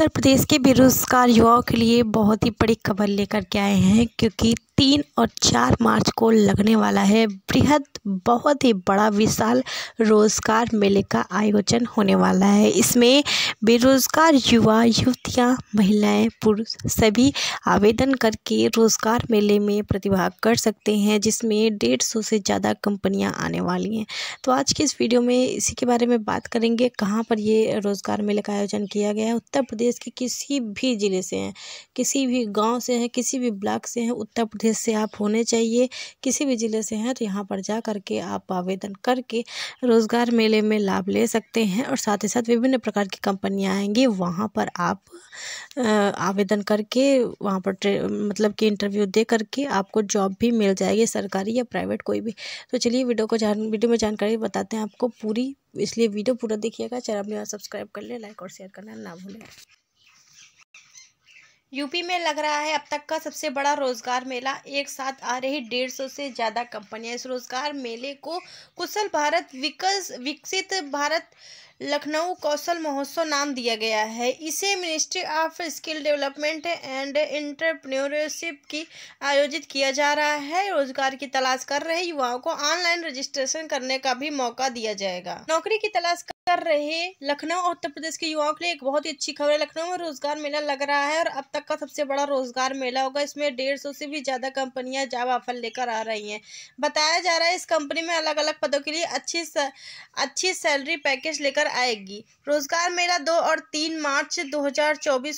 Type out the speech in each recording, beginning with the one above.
उत्तर प्रदेश के बेरोज़गार युवाओं के लिए बहुत ही बड़ी खबर लेकर के आए हैं, क्योंकि तीन और चार मार्च को लगने वाला है बृहद, बहुत ही बड़ा, विशाल रोज़गार मेले का आयोजन होने वाला है। इसमें बेरोज़गार युवा, युवतियाँ, महिलाएँ, पुरुष सभी आवेदन करके रोज़गार मेले में प्रतिभाग कर सकते हैं, जिसमें डेढ़ सौ से ज़्यादा कंपनियाँ आने वाली हैं। तो आज की इस वीडियो में इसी के बारे में बात करेंगे, कहाँ पर ये रोज़गार मेले का आयोजन किया गया है? उत्तर प्रदेश के किसी भी ज़िले से हैं, किसी भी गाँव से हैं, किसी भी ब्लॉक से हैं, उत्तर प्रदेश से आप होने चाहिए, किसी भी ज़िले से हैं तो यहाँ पर जा कर के आप आवेदन करके रोज़गार मेले में लाभ ले सकते हैं और साथ ही साथ विभिन्न प्रकार की कंपनियाँ आएँगी, वहाँ पर आप आवेदन करके, वहाँ पर मतलब कि इंटरव्यू दे करके आपको जॉब भी मिल जाएगी, सरकारी या प्राइवेट कोई भी। तो चलिए वीडियो को जान, वीडियो में जानकारी बताते हैं आपको पूरी, इसलिए वीडियो पूरा देखिएगा, चैनल अपने सब्सक्राइब कर ले, लाइक और शेयर करना ना भूलें। यूपी में लग रहा है अब तक का सबसे बड़ा रोज़गार मेला, एक साथ आ रही डेढ़ सौ से ज़्यादा कंपनियाँ इस रोज़गार मेले को कुशल भारत विकस, विकसित भारत, लखनऊ कौशल महोत्सव नाम दिया गया है। इसे ministry of skill development and entrepreneurship की आयोजित किया जा रहा है। रोज़गार की तलाश कर रहे युवाओं को ऑनलाइन रजिस्ट्रेशन करने का भी मौका दिया जाएगा। नौकरी की तलाश कर रहे लखनऊ और उत्तर प्रदेश के युवाओं के लिए एक बहुत ही अच्छी खबर है। लखनऊ में रोज़गार मेला लग रहा है और अब तक का सबसे बड़ा रोज़गार मेला होगा। इसमें डेढ़ सौ से भी ज़्यादा कंपनियाँ जॉब ऑफ़र लेकर आ रही हैं। बताया जा रहा है इस कंपनी में अलग अलग पदों के लिए अच्छी स, अच्छी सैलरी पैकेज लेकर आएगी। रोज़गार मेला दो और तीन मार्च दो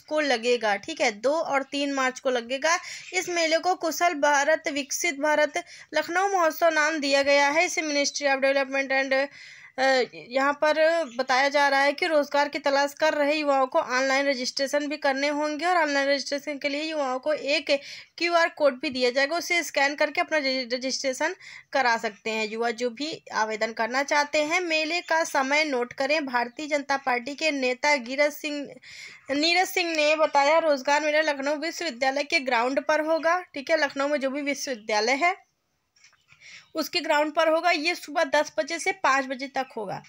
को लगेगा ठीक है? दो और तीन मार्च को लगेगा। इस मेले को कुशल भारत विकसित भारत लखनऊ महोत्सव नाम दिया गया है। इसे मिनिस्ट्री ऑफ़ डेवलपमेंट एंड यहाँ पर बताया जा रहा है कि रोज़गार की तलाश कर रहे युवाओं को ऑनलाइन रजिस्ट्रेशन भी करने होंगे और ऑनलाइन रजिस्ट्रेशन के लिए युवाओं को एक क्यूआर कोड भी दिया जाएगा। उसे स्कैन करके अपना रजिस्ट्रेशन करा सकते हैं। युवा जो भी आवेदन करना चाहते हैं, मेले का समय नोट करें। भारतीय जनता पार्टी के नेता गिरज सिंह, नीरज सिंह ने बताया, रोज़गार मेला लखनऊ विश्वविद्यालय के ग्राउंड पर होगा। ठीक है, लखनऊ में जो भी विश्वविद्यालय है उसके ग्राउंड पर होगा। ये सुबह दस बजे से पाँच बजे तक होगा।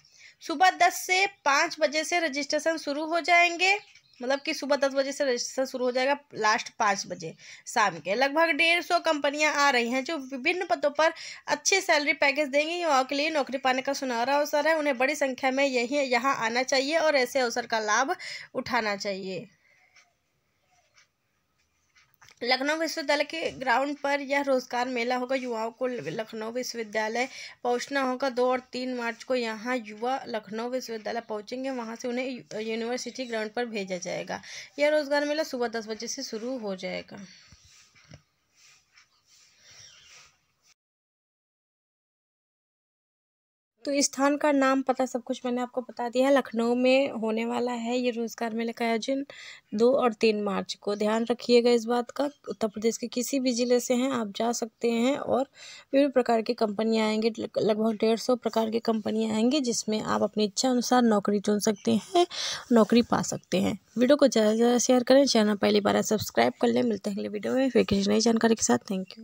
सुबह दस से पाँच बजे से रजिस्ट्रेशन शुरू हो जाएँगे। मतलब कि सुबह दस बजे से रजिस्ट्रेशन शुरू हो जाएगा लास्ट पाँच बजे शाम के। लगभग डेढ़ सौ कंपनियाँ आ रही हैं जो विभिन्न पदों पर अच्छे सैलरी पैकेज देंगी। युवाओं के लिए नौकरी पाने का सुनहरा अवसर है। उन्हें बड़ी संख्या में यही यहाँ आना चाहिए और ऐसे अवसर का लाभ उठाना चाहिए। लखनऊ विश्वविद्यालय के ग्राउंड पर यह रोज़गार मेला होगा। युवाओं को लखनऊ विश्वविद्यालय पहुँचना होगा। दो और तीन मार्च को यहाँ युवा लखनऊ विश्वविद्यालय पहुँचेंगे। वहाँ से उन्हें यूनिवर्सिटी ग्राउंड पर भेजा जाएगा। यह रोज़गार मेला सुबह दस बजे से शुरू हो जाएगा। तो स्थान का नाम पता सब कुछ मैंने आपको बता दिया है। लखनऊ में होने वाला है ये रोज़गार मेले का आयोजन दो और तीन मार्च को। ध्यान रखिएगा इस बात का, उत्तर प्रदेश के किसी भी ज़िले से हैं, आप जा सकते हैं और विभिन्न प्रकार की कंपनियाँ आएँगी लगभग डेढ़ सौ प्रकार की कंपनियाँ आएँगी जिसमें आप अपनी इच्छा अनुसार नौकरी चुन सकते हैं, नौकरी पा सकते हैं। वीडियो को ज़्यादा से ज़्यादा शेयर करें, चैनल पहली बार सब्सक्राइब कर लें। मिलते हैं अगले वीडियो में। फिर किसी नई जानकारी के साथ। Thank you.